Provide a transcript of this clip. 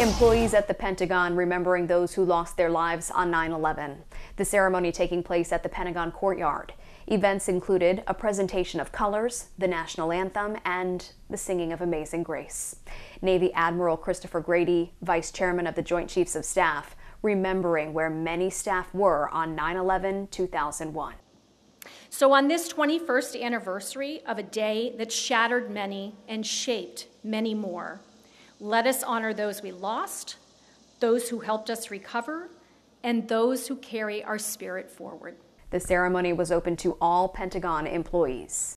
Employees at the Pentagon remembering those who lost their lives on 9 11. The ceremony taking place at the Pentagon courtyard. Events included a presentation of colors, the national anthem, and the singing of Amazing Grace. Navy Admiral Christopher Grady, Vice Chairman of the Joint Chiefs of Staff, remembering where many staff were on 9 11 2001. So, on this 21st anniversary of a day that shattered many and shaped many more, let us honor those we lost, those who helped us recover, and those who carry our spirit forward. The ceremony was open to all Pentagon employees.